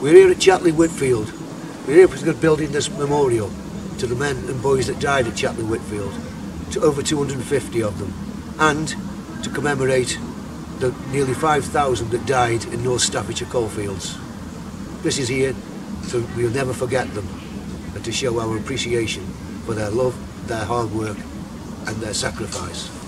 We're here at Chatterley Whitfield. We're here because we're building this memorial to the men and boys that died at Chatterley Whitfield, to over 250 of them, and to commemorate the nearly 5,000 that died in North Staffordshire coalfields. This is here so we'll never forget them and to show our appreciation for their love, their hard work and their sacrifice.